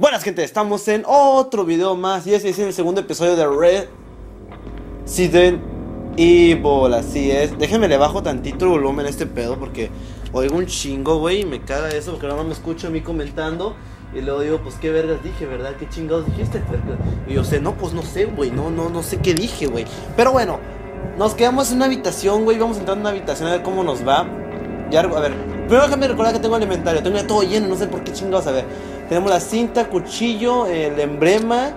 Buenas gente, estamos en otro video más y este es el segundo episodio de Red Resident Evil, así es Déjenme le bajo tantito el volumen a este pedo porque oigo un chingo, güey, y me caga eso porque ahora no me escucho a mí comentando y luego digo, pues qué vergas dije, ¿verdad? ¿Qué chingados dijiste? Y yo sé, no, pues no sé, güey, no, no, no sé qué dije, güey Pero bueno, nos quedamos en una habitación, güey, vamos a entrar en una habitación a ver cómo nos va Ya, a ver, primero déjame recordar que tengo el inventario, tengo ya todo lleno, no sé por qué chingados, a ver tenemos la cinta, cuchillo, el emblema.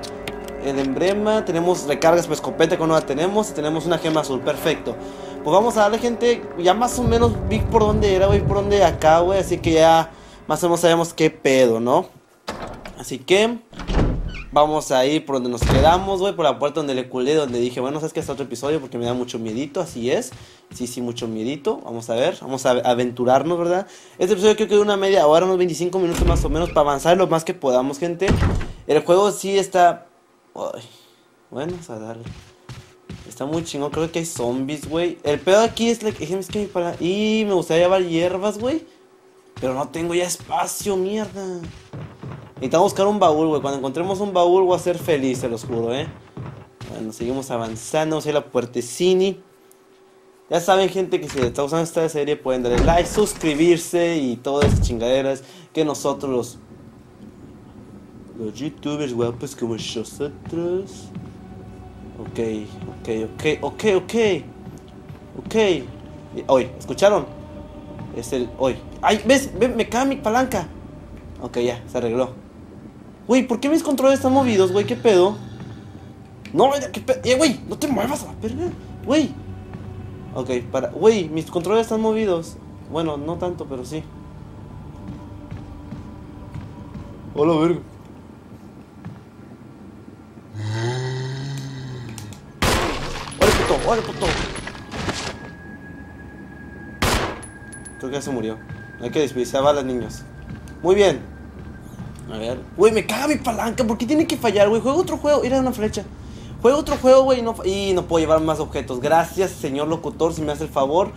El emblema, tenemos recargas para escopeta que no la tenemos. Y tenemos una gema azul, perfecto. Pues vamos a darle, gente. Ya más o menos vi por dónde era, güey. Por dónde acá, güey. Así que ya más o menos sabemos qué pedo, ¿no? Así que vamos a ir por donde nos quedamos, güey. Por la puerta donde le culé, donde dije, bueno, sabes que es otro episodio porque me da mucho miedito. Así es. Sí, sí, mucho miedito. Vamos a ver, vamos a aventurarnos, ¿verdad? Este episodio creo que dura una media hora, unos 25 minutos más o menos para avanzar lo más que podamos, gente. El juego sí está... Bueno, vamos a darle. Está muy chingón, creo que hay zombies, güey. El pedo aquí es, es que para... Y me gustaría llevar hierbas, güey. Pero no tengo ya espacio, mierda. Necesitamos buscar un baúl, güey. Cuando encontremos un baúl voy a ser feliz, se los juro, ¿eh? Bueno, seguimos avanzando. Vamos a ir a la puertecini. Ya saben, gente, que si está gustando esta serie pueden darle like, suscribirse y todas esas chingaderas que nosotros los, los youtubers guapos como nosotros. Ok, ok, ok, ok, ok. Ok. Hoy, ¿escucharon? Es el hoy. ¡Ay! ¿Ves? Me cae mi palanca. Ok, ya, se arregló. Güey, ¿por qué mis controles están movidos, güey? ¿Qué pedo? No, ¿qué pedo? Eh, güey, no te muevas a la verga. Güey. Ok, para... Güey, mis controles están movidos. Bueno, no tanto, pero sí. Hola, verga. ¡Hola, puto! ¡Hola, puto! Creo que ya se murió. Hay que desperdiciar balas, niños. Muy bien. A ver. Güey, me caga mi palanca. ¿Por qué tiene que fallar, güey? Juega otro juego. Era una flecha. Juega otro juego, güey, no, y no puedo llevar más objetos. Gracias, señor locutor, si me hace el favor.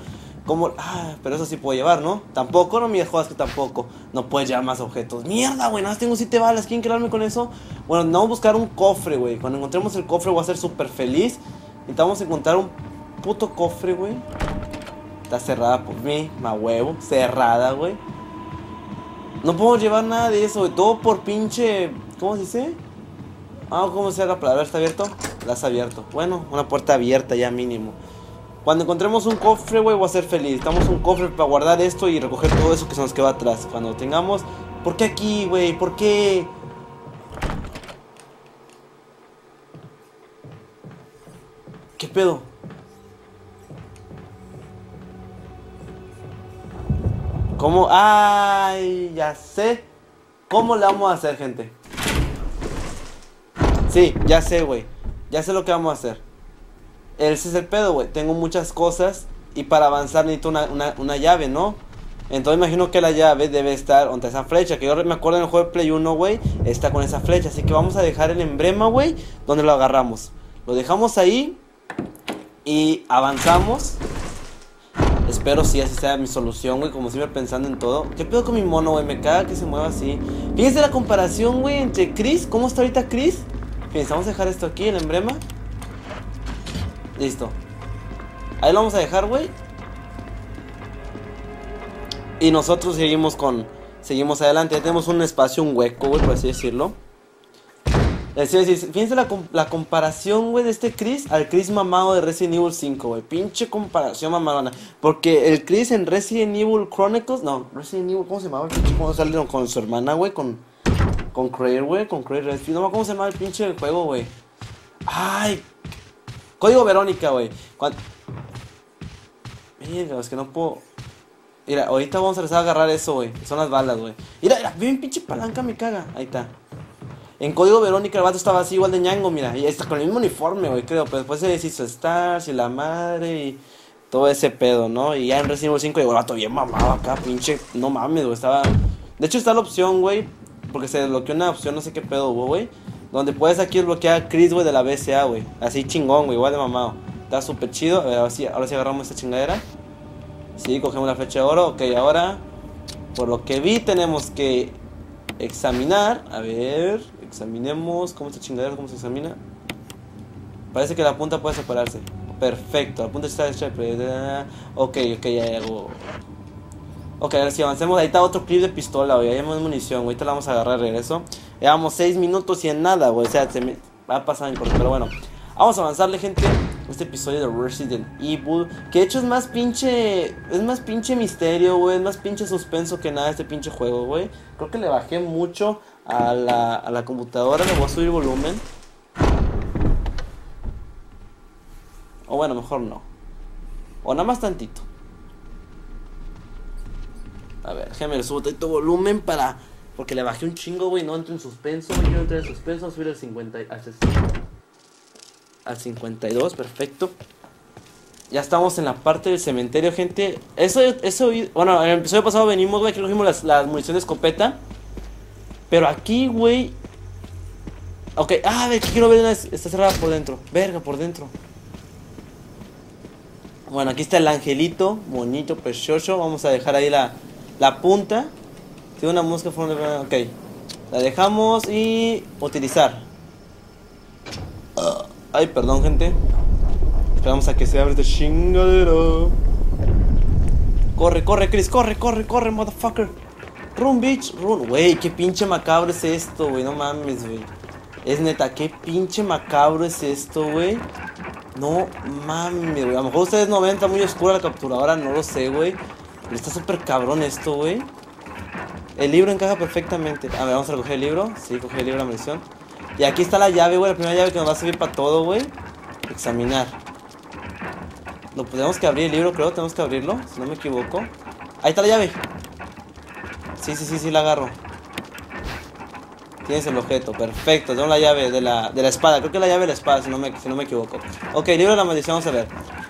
Como, ah, pero eso sí puedo llevar, ¿no? Tampoco, no me jodas que tampoco. No puedes llevar más objetos. Mierda, güey, nada más tengo 7 balas. ¿Quieren quedarme con eso? Bueno, vamos a buscar un cofre, güey. Cuando encontremos el cofre voy a ser súper feliz. Necesitamos encontrar un puto cofre, güey. Está cerrada por mí, ma huevo. Cerrada, güey. No puedo llevar nada de eso. Todo por pinche. ¿Cómo se dice? Ah, ¿cómo se la palabra? ¿Está abierto? La has abierto. Bueno, una puerta abierta ya mínimo. Cuando encontremos un cofre, güey, voy a ser feliz. Estamos un cofre para guardar esto y recoger todo eso que se nos quedó atrás. Cuando tengamos... ¿Por qué aquí, güey? ¿Por qué? ¿Qué pedo? ¿Cómo? ¡Ay! Ya sé. ¿Cómo le vamos a hacer, gente? Sí, ya sé, güey. Ya sé lo que vamos a hacer. Ese es el pedo, güey. Tengo muchas cosas y para avanzar necesito una, llave, ¿no? Entonces imagino que la llave debe estar donde esa flecha. Que yo me acuerdo en el juego de Play 1, güey. Está con esa flecha. Así que vamos a dejar el emblema, güey. Donde lo agarramos. Lo dejamos ahí. Y avanzamos. Espero si así sea mi solución, güey. Como siempre pensando en todo. ¿Qué pedo con mi mono, güey? Me caga que se mueva así. Fíjense la comparación, güey, entre Chris. ¿Cómo está ahorita Chris? Fíjense, vamos a dejar esto aquí, el emblema. Listo. Ahí lo vamos a dejar, güey. Y nosotros seguimos con... Seguimos adelante. Ya tenemos un espacio, un hueco, güey, por así decirlo. Fíjense la, la comparación, güey, de este Chris al Chris mamado de Resident Evil 5, güey. Pinche comparación mamadona. Porque el Chris en Resident Evil Chronicles, no, Resident Evil, ¿cómo se llamaba? ¿Cómo salieron con su hermana, güey? Con, con Craig, güey, con Craig Redfield. No, ¿cómo se llama el pinche juego, güey? Ay, Código Verónica, güey. Mira, es que no puedo. Mira, ahorita vamos a empezar a agarrar eso, güey. Son las balas, güey. Mira, mira, bien pinche palanca me caga. Ahí está. En Código Verónica el vato estaba así igual de ñango, mira. Y está con el mismo uniforme, güey, creo. Pero después se deshizo Stars y la madre y todo ese pedo, ¿no? Y ya en Resident Evil 5 llegó el vato bien mamado acá, pinche. No mames, güey. Estaba. De hecho está la opción, güey. Porque se desbloqueó una opción, no sé qué pedo hubo, güey. Donde puedes aquí desbloquear a Chris, güey, de la BCA, güey. Así chingón, güey, igual de mamado. Está súper chido. A ver, ahora sí, ahora sí agarramos esta chingadera. Sí, cogemos la flecha de oro. Ok, ahora. Por lo que vi, tenemos que Examinar. A ver. Examinemos. ¿Cómo está chingadera? ¿Cómo se examina? Parece que la punta puede separarse. Perfecto. La punta está hecha. Ok, ok, ya hago. Ok, a ver si avancemos. Ahí está otro clip de pistola, güey. Ahí hay munición, güey. Ahorita la vamos a agarrar de regreso. Llevamos 6 minutos y en nada, güey. O sea, se me va a pasar en corto. Pero bueno, vamos a avanzarle, gente. Este episodio de Resident Evil. Que de hecho es más pinche. Es más pinche misterio, güey. Es más pinche suspenso que nada este pinche juego, güey. Creo que le bajé mucho a la, a la computadora. Le voy a subir volumen. O bueno, mejor no. O nada más tantito. A ver, déjame le subo tanto volumen para. Porque le bajé un chingo, güey. No entro en suspenso. No quiero entrar en suspenso. Subir al 50. Al 52, perfecto. Ya estamos en la parte del cementerio, gente. Eso, eso, bueno, en el episodio pasado venimos, güey, que cogimos las, las municiones de escopeta. Pero aquí, güey. Ok, ah, a ver, quiero ver. Está cerrada por dentro. Verga, por dentro. Bueno, aquí está el angelito. Bonito, precioso. Vamos a dejar ahí la, la punta. Tiene una mosca Ok. La dejamos y utilizar. Ay, perdón, gente. Esperamos a que se abra este chingadero. Corre, corre, Chris, corre, corre, corre, motherfucker. Run, bitch, run. Wey, qué pinche macabro es esto, güey. No mames, güey. Es neta, qué pinche macabro es esto, güey. No mames, güey. A lo mejor ustedes no ven, está muy oscura la capturadora, no lo sé, güey. Pero está súper cabrón esto, güey. El libro encaja perfectamente. A ver, vamos a recoger el libro. Sí, coger el libro la misión. Y aquí está la llave, güey. La primera llave que nos va a servir para todo, güey. Examinar. Lo tenemos que abrir el libro, creo. Tenemos que abrirlo, si no me equivoco. Ahí está la llave. Sí, sí, sí, sí, la agarro. Tienes el objeto, perfecto. Tengo la llave de la, de la espada. Creo que la llave de la espada, si no me, si no me equivoco. Ok, libro de la maldición, vamos a ver.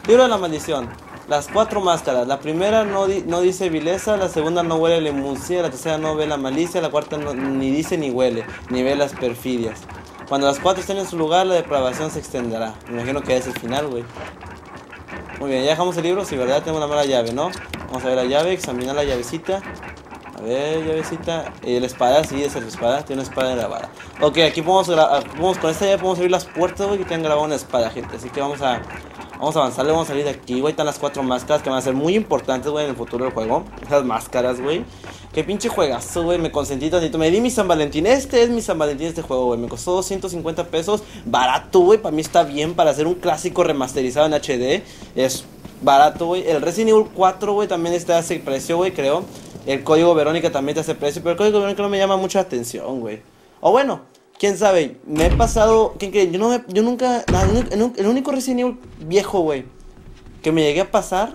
Libro de la maldición. Las cuatro máscaras. La primera no, no dice vileza, la segunda no huele la inmuncia, la tercera no ve la malicia, la cuarta ni dice ni huele, ni ve las perfidias. Cuando las cuatro estén en su lugar, la depravación se extenderá. Me imagino que es el final, güey. Muy bien, ya dejamos el libro. Si verdad tengo una mala llave, ¿no? Vamos a ver la llave, examinar la llavecita. A ver, llavecita. Y la espada, sí, es la espada. Tiene una espada en la vara. Ok, aquí podemos, podemos con esta llave podemos abrir las puertas, güey, que tienen grabado una espada, gente. Así que vamos a Vamos a avanzar, vamos a salir de aquí, güey. Están las cuatro máscaras que van a ser muy importantes, güey, en el futuro del juego. Esas máscaras, güey. Qué pinche juegazo, güey. Me consentí tantito. Me di mi San Valentín. Este es mi San Valentín este juego, güey. Me costó 250 pesos. Barato, güey. Para mí está bien. Para hacer un clásico remasterizado en HD. Es barato, güey. El Resident Evil 4, güey, también está a ese precio, güey, creo. El código Verónica también está a ese precio. Pero el código Verónica no me llama mucha atención, güey. O bueno, quién sabe, me he pasado. ¿Quién cree? Yo, no me, yo nunca. el único Resident Evil viejo, güey, que me llegué a pasar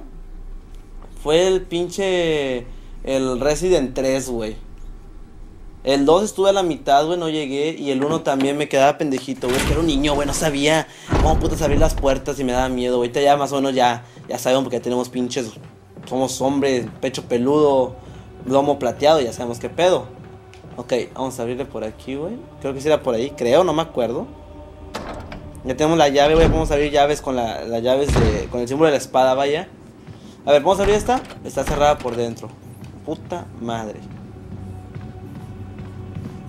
fue el pinche. El Resident 3, güey. El 2 estuve a la mitad, güey, no llegué. Y el 1 también me quedaba pendejito, güey. Que era un niño, güey, no sabía cómo putas abrir las puertas y me daba miedo. Ahorita ya más o menos ya, ya sabemos porque ya tenemos pinches. Somos hombres, pecho peludo, lomo plateado, ya sabemos qué pedo. Ok, vamos a abrirle por aquí, güey. Creo que sí era por ahí, creo, no me acuerdo. Ya tenemos la llave, güey. Vamos a abrir llaves con las llaves de. con el símbolo de la espada, vaya. A ver, vamos a abrir esta. Está cerrada por dentro. Puta madre.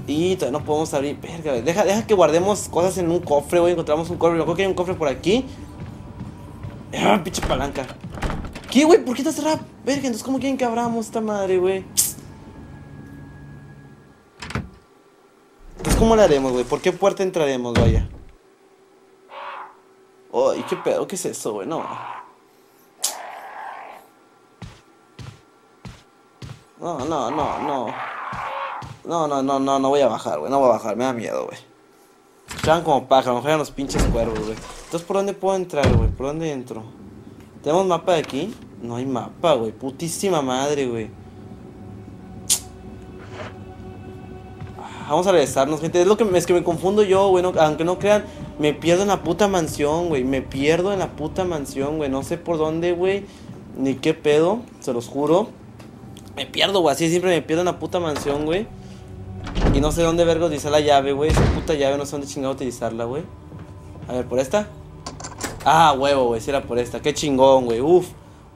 Y todavía no podemos abrir. Verga, deja, deja que guardemos cosas en un cofre, güey. Encontramos un cofre. Creo que hay un cofre por aquí. Ah, pinche palanca. ¿Qué, güey? ¿Por qué está cerrada? Verga, entonces, ¿cómo quieren que abramos esta madre, güey? ¿cómo le haremos, güey? ¿Por qué puerta entraremos, vaya? Oh, ¿y qué pedo? ¿Qué es eso, güey? No. No, no, no, no. No, no, no, no, voy a bajar, güey. No voy a bajar, me da miedo, güey. Escuchaban como pájaros, mejor eran los pinches cuervos, güey. Entonces, ¿por dónde puedo entrar, güey? ¿Por dónde entro? ¿Tenemos mapa de aquí? No hay mapa, güey. Putísima madre, güey. Vamos a regresarnos, gente. Es lo que, es que me confundo yo, güey. aunque no crean, me pierdo en la puta mansión, güey. Me pierdo en la puta mansión, güey. No sé por dónde, güey. Ni qué pedo, se los juro. Me pierdo, güey. Así siempre me pierdo en la puta mansión, güey. Y no sé dónde verga utilizar la llave, güey. Esa puta llave no sé dónde chingado utilizarla, güey. A ver, ¿por esta? Ah, huevo, güey. Si era por esta. Qué chingón, güey. Uf.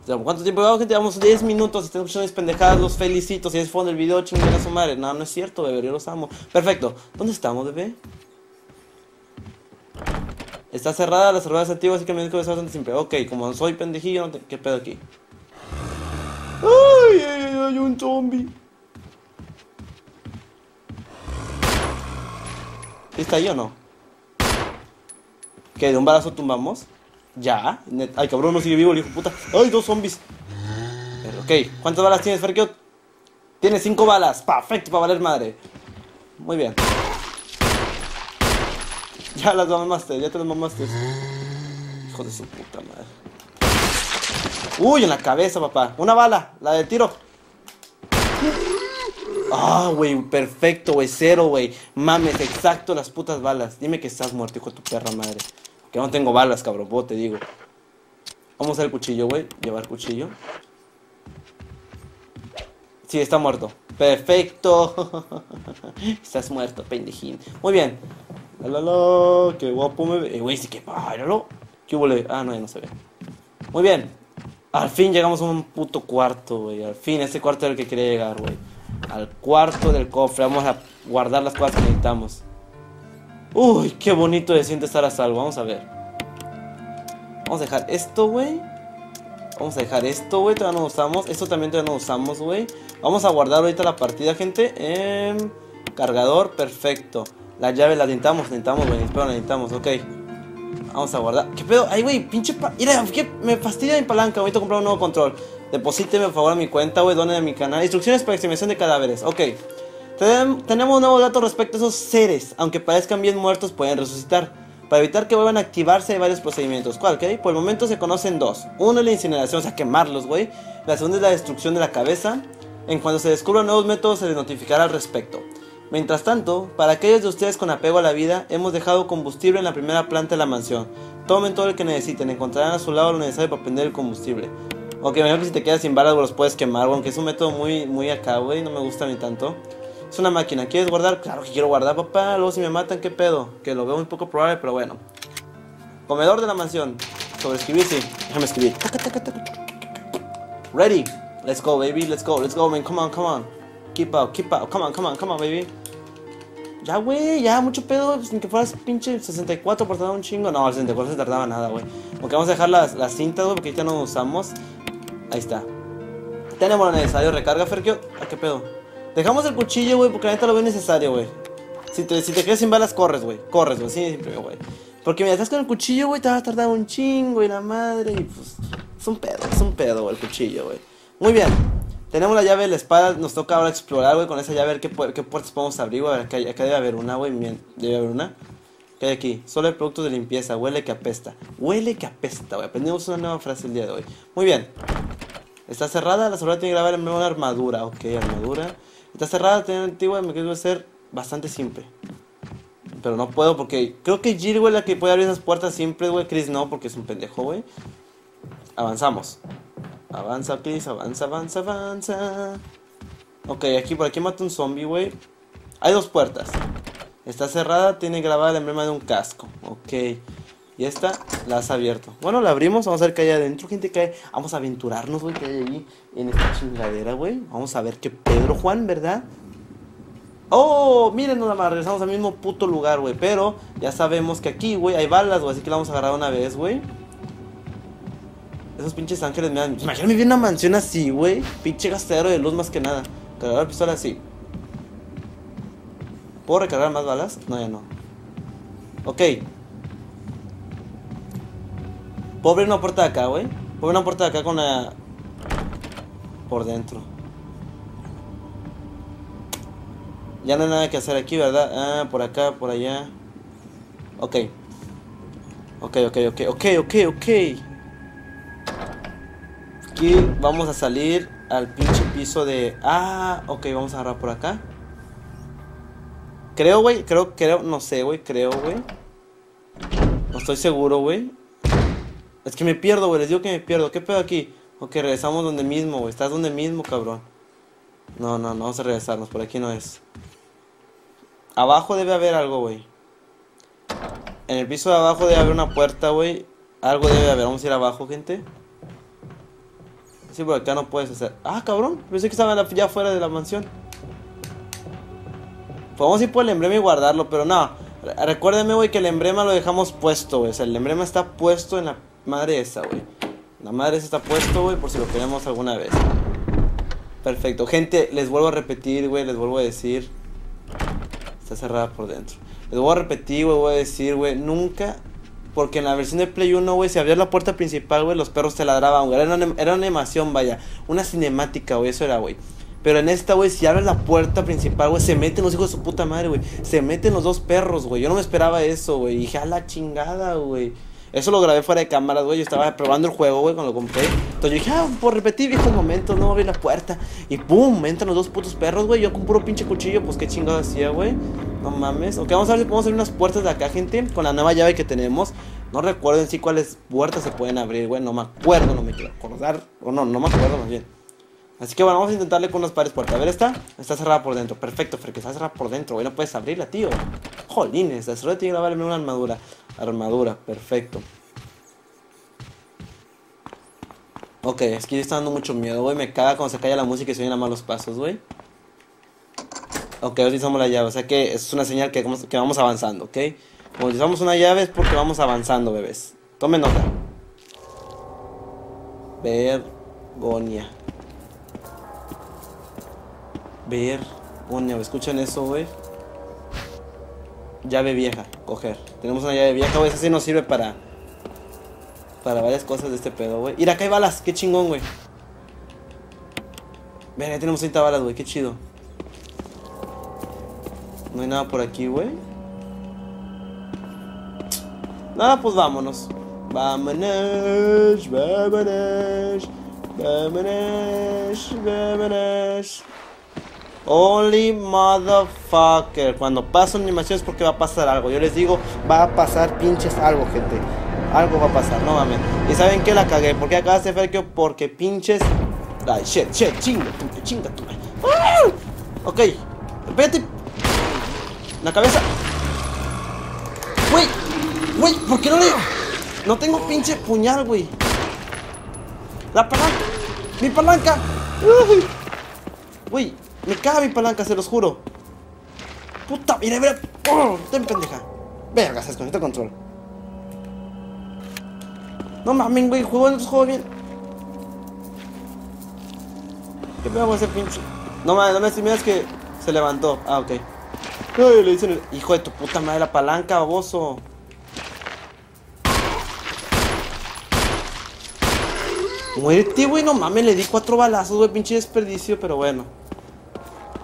¿Cuánto tiempo llevamos, gente? Llevamos 10 minutos. Si están escuchando mis pendejadas, los felicito. Si es fondo el video, chinguen a su madre. No, no es cierto, bebé. Yo los amo. Perfecto. ¿Dónde estamos, bebé? Está cerrada las cervezas antiguas, así que me dijo que es bastante simple. Ok, como soy pendejillo, no te... ¿qué pedo aquí? ¡Ay, ay, ay! Hay un zombie. ¿Está ahí o no? ¿Qué? ¿De un balazo tumbamos? Ya. Ay, cabrón, no sigue vivo el hijo puta. Ay, dos zombies. Pero, ok, ¿cuántas balas tienes, Ferkio? Tiene cinco balas. Perfecto, para valer madre. Muy bien. Ya las mamaste, ya te las mamaste. Hijo de su puta madre. Uy, en la cabeza, papá. Una bala, la de tiro. Ah, güey, perfecto, güey, cero, güey. Mames, exacto las putas balas. Dime que estás muerto, hijo de tu perra madre. Que no tengo balas, cabrón, te digo. Vamos a el cuchillo, güey. Llevar cuchillo. Sí, está muerto. Perfecto. Estás muerto, pendejín. Muy bien. La, qué guapo me ve. Eh, güey, sí que páralo. ¿Qué? Ah, no, ya no se ve. Muy bien. Al fin llegamos a un puto cuarto, güey. Al fin, ese cuarto es el que quería llegar, güey. Al cuarto del cofre. Vamos a guardar las cosas que necesitamos. Uy, qué bonito se siente estar a salvo. Vamos a ver. Vamos a dejar esto, güey. Vamos a dejar esto, güey. Todavía no usamos. Esto también todavía no usamos, güey. Vamos a guardar ahorita la partida, gente. En cargador, perfecto. La llave la necesitamos, necesitamos, güey. Espero, la necesitamos, ok. Vamos a guardar. ¿Qué pedo? Ay, güey, pinche pa Mira, ¿qué? me fastidia mi palanca. Voy comprar un nuevo control. Deposíteme, por favor, a mi cuenta, güey. Done a mi canal. Instrucciones para exterminación de cadáveres. Ok. Tenemos nuevos datos respecto a esos seres. Aunque parezcan bien muertos, pueden resucitar. Para evitar que vuelvan a activarse hay varios procedimientos. ¿Cuál, ok? Por el momento se conocen dos. Uno es la incineración, o sea, quemarlos, güey. La segunda es la destrucción de la cabeza. En cuanto se descubran nuevos métodos, se les notificará al respecto. Mientras tanto, para aquellos de ustedes con apego a la vida, hemos dejado combustible en la primera planta de la mansión. Tomen todo el que necesiten, encontrarán a su lado lo necesario para prender el combustible. Ok, me que si te quedas sin balas, los puedes quemar, aunque es un método muy, muy acá, güey, no me gusta ni tanto. Es una máquina, ¿quieres guardar? Claro que quiero guardar, papá, luego si me matan, ¿qué pedo? Que lo veo muy poco probable, pero bueno. Comedor de la mansión. Sobre escribir, sí. Déjame escribir. Ready. Let's go, baby, let's go, let's go, man, come on, come on. Keep out, keep out, come on, come on, come on, baby. Ya, güey, ya, mucho pedo. Sin que fueras pinche 64 por tardar un chingo. No, el 64 se tardaba nada, güey. Porque vamos a dejar las, las cintas, güey, porque ahorita no usamos. Ahí está. Tenemos lo necesario. Recarga, Ferkio. ¿A qué pedo? Dejamos el cuchillo, güey, porque la neta lo veo necesario, güey. Si te, si te quedas sin balas, corres, güey. Corres, güey. Güey. Porque mira, estás con el cuchillo, güey, te va a tardar un chingo y la madre. Y pues. Es un pedo, es un pedo, güey, el cuchillo, güey. Muy bien. Tenemos la llave de la espada, nos toca ahora explorar, güey, con esa llave, a ver qué, qué puertas podemos abrir, güey. Acá, acá, debe haber una, güey, debe haber una. ¿Qué hay aquí? Solo hay productos de limpieza, huele que apesta. Huele que apesta, güey. Aprendimos una nueva frase el día de hoy. Muy bien. Está cerrada, la cerrada tiene que grabar en una armadura. Ok, armadura. Está cerrada, tiene antigua, me quiero ser bastante simple. Pero no puedo porque creo que Jill, güey, la que puede abrir esas puertas siempre, güey. Chris no, porque es un pendejo, güey. Avanzamos. Avanza, please, avanza, avanza, avanza. Ok, aquí por aquí mata un zombie, güey. Hay dos puertas. Está cerrada, tiene grabada el emblema de un casco. Ok. Y esta la has abierto. Bueno, la abrimos, vamos a ver qué hay adentro, gente que hay. Vamos a aventurarnos, güey, que hay ahí en esta chingadera, güey. Vamos a ver qué Pedro Juan, ¿verdad? Oh, miren nada más, regresamos al mismo puto lugar, güey. Pero ya sabemos que aquí, güey, hay balas, güey. Así que la vamos a agarrar una vez, güey. Esos pinches ángeles me dan. Imagínate vivir una mansión así, güey. Pinche gastadero de luz más que nada. Cargar la pistola así. ¿Puedo recargar más balas? No, ya no. Ok. ¿Puedo abrir una puerta de acá, güey? ¿Puedo abrir una puerta de acá con la. Por dentro. Ya no hay nada que hacer aquí, ¿verdad? Ah, por acá, por allá. Ok. Ok, ok, ok, ok, ok, ok. Aquí vamos a salir al pinche piso de... Ah, ok, vamos a agarrar por acá. Creo, güey, creo, creo, no sé, güey, creo, güey. No estoy seguro, güey. Es que me pierdo, güey, les digo que me pierdo. ¿Qué pedo aquí? Ok, regresamos donde mismo, güey. Estás donde mismo, cabrón. No, no, no, vamos a regresarnos, por aquí no es. Abajo debe haber algo, güey. En el piso de abajo debe haber una puerta, güey. Algo debe haber. Vamos a ir abajo, gente. Sí, porque acá no puedes hacer. Ah, cabrón. Pensé que estaba ya fuera de la mansión. Podemos ir por el emblema y guardarlo, pero no. Recuérdenme, güey, que el emblema lo dejamos puesto, güey. O sea, el emblema está puesto en la madre esa, güey. La madre esa está puesto, güey, por si lo queremos alguna vez. Perfecto. Gente, les vuelvo a repetir, güey, les vuelvo a decir. Está cerrada por dentro. Les voy a repetir, güey, voy a decir, güey, nunca porque en la versión de Play 1, güey, si abrías la puerta principal, güey, los perros te ladraban, güey. Era una, era animación, vaya. Una cinemática, güey, eso era, güey. Pero en esta, güey, si abres la puerta principal, güey, se meten los hijos de su puta madre, güey. Se meten los dos perros, güey. Yo no me esperaba eso, güey. Dije, a la chingada, güey. Eso lo grabé fuera de cámara, güey. Yo estaba probando el juego, güey, cuando lo compré. Entonces yo dije, ah, por repetir viejo momento, no abrí la puerta. Y pum, entran los dos putos perros, güey. Yo con puro pinche cuchillo, pues qué chingado hacía, güey. No mames. Ok, vamos a ver si podemos abrir unas puertas de acá, gente. Con la nueva llave que tenemos. No recuerdo en sí cuáles puertas se pueden abrir, güey. No me acuerdo, no me quiero acordar. O no, no me acuerdo más bien. Así que bueno, vamos a intentarle con unas pares puertas. A ver, esta está cerrada por dentro. Perfecto, que está cerrada por dentro, güey. No puedes abrirla, tío. Jolines, solo tiene que grabarme una armadura. Armadura, perfecto. Ok, es que yo está dando mucho miedo, güey. Me caga cuando se calla la música y se oyen a malos pasos, güey. Ok, utilizamos la llave. O sea que es una señal que que vamos avanzando, ¿ok? Cuando utilizamos una llave es porque vamos avanzando, bebés. Tomen nota. Vergonia. Vergonia, ¿escuchan eso, güey? Llave vieja, coger. Tenemos una llave vieja, güey. Esa sí nos sirve para. Para varias cosas de este pedo, güey. Mira, acá hay balas. Qué chingón, güey. Ven, ya tenemos 30 balas, güey. Qué chido. No hay nada por aquí, güey. Nada, pues vámonos. Vámonos, vámonos, vámonos, vámonos. Only motherfucker. Cuando pasa una animación es porque va a pasar algo. Yo les digo, va a pasar pinches algo, gente. Algo va a pasar, no mames. ¿Y saben qué la cagué? ¿Por qué acá hace Ferkio? Porque pinches. Ay, shit, shit, chinga chinga tu. ¡Ah! Ok, vete. La cabeza. Güey, güey, ¿por qué no le.? No tengo pinche puñal, güey. La palanca. Mi palanca. Güey, me caga mi palanca, se los juro. Puta, mira, mira. Oh, ten pendeja. Verga, se desconecta el control. No mames, güey, juego en otros juegos bien. ¿Qué pedo con ese pinche? No mames, no me estimas que se levantó. Ah, ok. Ay, le dicen el... Hijo de tu puta madre, la palanca, baboso. Muerte, güey, no mames, le di cuatro balazos, güey, pinche desperdicio, pero bueno.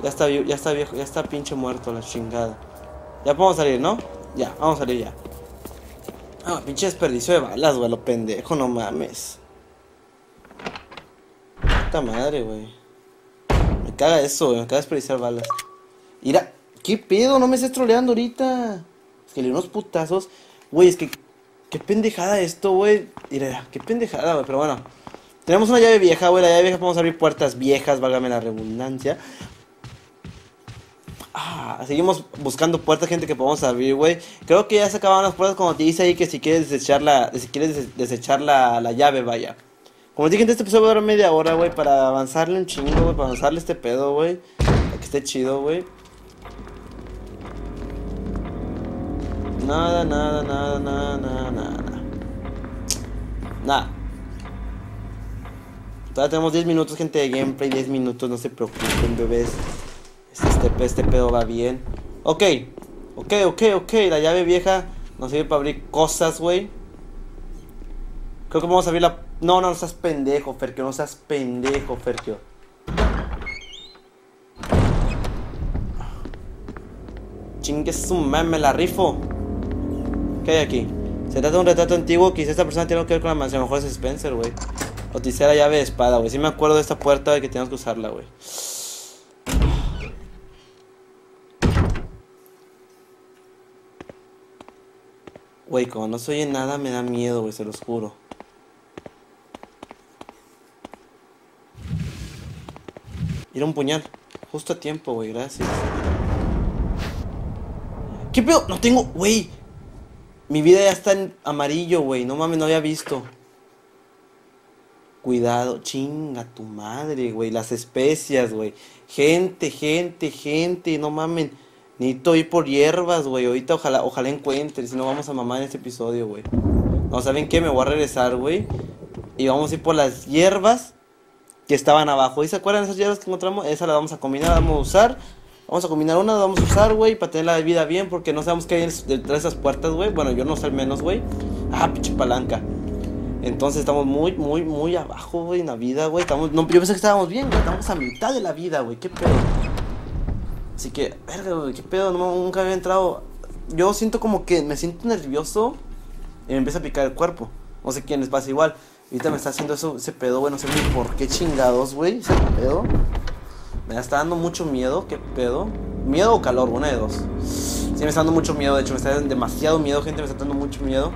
Ya está, ya está viejo, ya está pinche muerto la chingada. Ya podemos salir, ¿no? Ya, vamos a salir ya. Ah, pinche desperdicio de balas, güey, lo pendejo, no mames. Puta madre, güey. Me caga eso, güey, me caga desperdiciar balas. Mira, ¿qué pedo? No me estés troleando ahorita. Es que le unos putazos. Güey, es que. Qué pendejada esto, güey. Mira, qué pendejada, güey, pero bueno. Tenemos una llave vieja, güey. La llave vieja podemos abrir puertas viejas, válgame la redundancia. Ah, seguimos buscando puertas, gente, que podemos abrir, güey. Creo que ya se acabaron las puertas como te dice ahí que si quieres desechar la, si quieres desechar la, la llave, vaya. Como dije, este episodio va a durar media hora, güey, para avanzarle un chingo, güey, para avanzarle este pedo, güey. Para que esté chido, güey. Nada, nada, nada, nada, nada, nada. Nada. Todavía tenemos 10 minutos, gente, de gameplay, 10 minutos, no se preocupen, bebés. Este, este pedo va bien. Ok, ok, ok, ok. La llave vieja nos sirve para abrir cosas, güey. Creo que vamos a abrir la... No, no, no seas pendejo, Ferkio. No seas pendejo, Ferkio. Chingue su meme, la rifo. ¿Qué hay aquí? Se trata de un retrato antiguo. Quizá esta persona tiene que ver con la mansión. A lo mejor es Spencer, güey. Utilicé la llave de espada, güey. Sí me acuerdo de esta puerta de que tenemos que usarla, güey. Güey, como no soy en nada me da miedo, güey, se los juro. Era un puñal. Justo a tiempo, güey, gracias. ¿Qué pedo? No tengo, güey. Mi vida ya está en amarillo, güey. No mames, no había visto. Cuidado, chinga tu madre, güey. Las especias, güey. Gente, gente, gente, no mamen. Necesito ir por hierbas, güey. Ahorita ojalá, ojalá encuentre. Si no, vamos a mamar en este episodio, güey. No, ¿saben qué? Me voy a regresar, güey. Y vamos a ir por las hierbas que estaban abajo. ¿Y se acuerdan de esas hierbas que encontramos? Esas las vamos a combinar, las vamos a usar. Vamos a combinar una, la vamos a usar, güey, para tener la vida bien, porque no sabemos qué hay detrás de esas puertas, güey. Bueno, yo no sé al menos, güey. Ah, pinche palanca. Entonces estamos muy, muy, muy abajo, güey, en la vida, güey. Estamos, yo pensé que estábamos bien, güey. Estamos a mitad de la vida, güey. ¿Qué pedo? Así que, verga, güey, ¿qué pedo? No, nunca había entrado. Yo siento como que me siento nervioso y me empieza a picar el cuerpo. No sé quién les pasa igual. Ahorita me está haciendo eso, ese pedo, güey. No sé ni por qué chingados, güey. Ese pedo. Me está dando mucho miedo. ¿Qué pedo? ¿Miedo o calor? Una de dos. Sí, me está dando mucho miedo. De hecho, me está dando demasiado miedo, gente. Me está dando mucho miedo.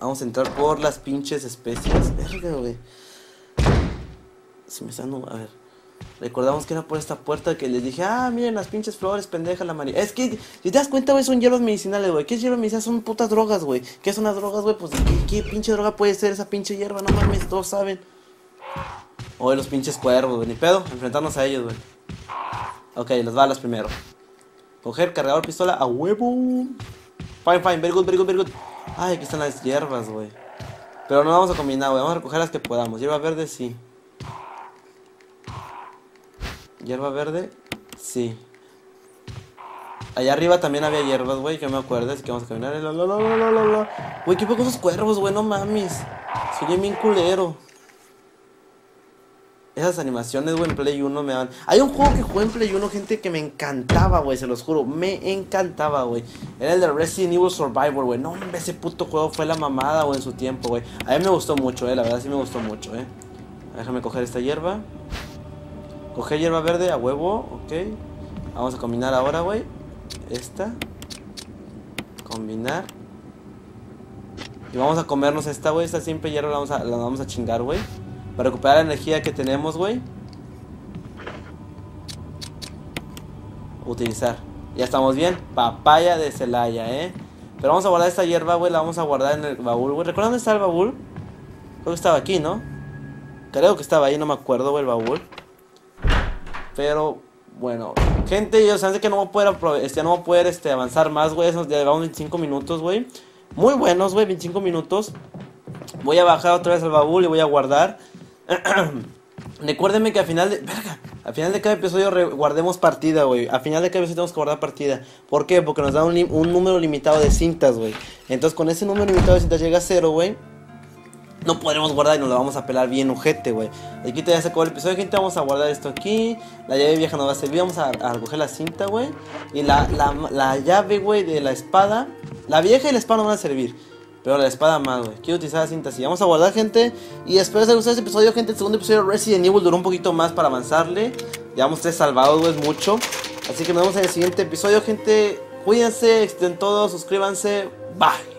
Vamos a entrar por las pinches especies. Verga, güey. Se me está dando. A ver. Recordamos que era por esta puerta que les dije, ah, miren las pinches flores, pendeja la María. Es que, si te das cuenta, güey, son hielos medicinales, güey. ¿Qué es hielo medicinal? Son putas drogas, güey. ¿Qué son las drogas, güey? Pues, ¿qué, ¿qué, pinche droga puede ser esa pinche hierba? No mames, todos saben. O de los pinches cuervos, güey. Ni pedo, enfrentarnos a ellos, güey. Ok, las balas primero. Coger cargador pistola a huevo. Fine, fine, very good, very good, very good. Ay, aquí están las hierbas, güey. Pero no vamos a combinar, güey. Vamos a recoger las que podamos. Hierba verde, sí. Hierba verde, sí. Allá arriba también había hierbas, güey, que me acuerdo, así que vamos a caminar. Güey, qué poco esos cuervos, güey, no mames. Soy bien culero. Esas animaciones, güey, en Play 1 me dan. Hay un juego que jugué en Play 1, gente, que me encantaba, güey, se los juro. Me encantaba, güey. Era el de Resident Evil Survivor, güey. No, ese puto juego fue la mamada, güey, en su tiempo, güey. A mí me gustó mucho, eh, la verdad sí me gustó mucho, eh. Déjame coger esta hierba. Coger hierba verde a huevo, ok. Vamos a combinar ahora, güey. Esta. Combinar. Y vamos a comernos esta, güey. Esta simple hierba la vamos a, la vamos a chingar, güey. Para recuperar la energía que tenemos, güey. Utilizar. Ya estamos bien. Papaya de Celaya, eh. Pero vamos a guardar esta hierba, güey. La vamos a guardar en el baúl, güey. ¿Recuerdan dónde está el baúl? Creo que estaba aquí, ¿no? Creo que estaba ahí, no me acuerdo, güey, el baúl. Pero bueno, gente, yo sé que no voy a poder, este, no voy a poder este, avanzar más, güey. Eso llevamos 25 minutos, güey. Muy buenos, güey, 25 minutos. Voy a bajar otra vez al baúl y voy a guardar. Recuérdenme que al final de. Verga. Al final de cada episodio guardemos partida, güey. Al final de cada episodio tenemos que guardar partida. ¿Por qué? Porque nos da un, un número limitado de cintas, güey. Entonces, con ese número limitado de cintas llega a cero, güey no podremos guardar y nos la vamos a pelar bien ojete, güey. Aquí ya se acabó el episodio, gente. Vamos a guardar esto aquí. La llave vieja nos va a servir. Vamos a, recoger la cinta, güey. Y la, la, llave, güey, de la espada. La vieja y la espada no van a servir. Pero la espada más, güey. Quiero utilizar la cinta así. Vamos a guardar, gente. Y espero que les haya gustado este episodio, gente. El segundo episodio de Resident Evil duró un poquito más para avanzarle. Llevamos tres salvados, güey, mucho. Así que nos vemos en el siguiente episodio, gente. Cuídense, estén todos, suscríbanse. Bye.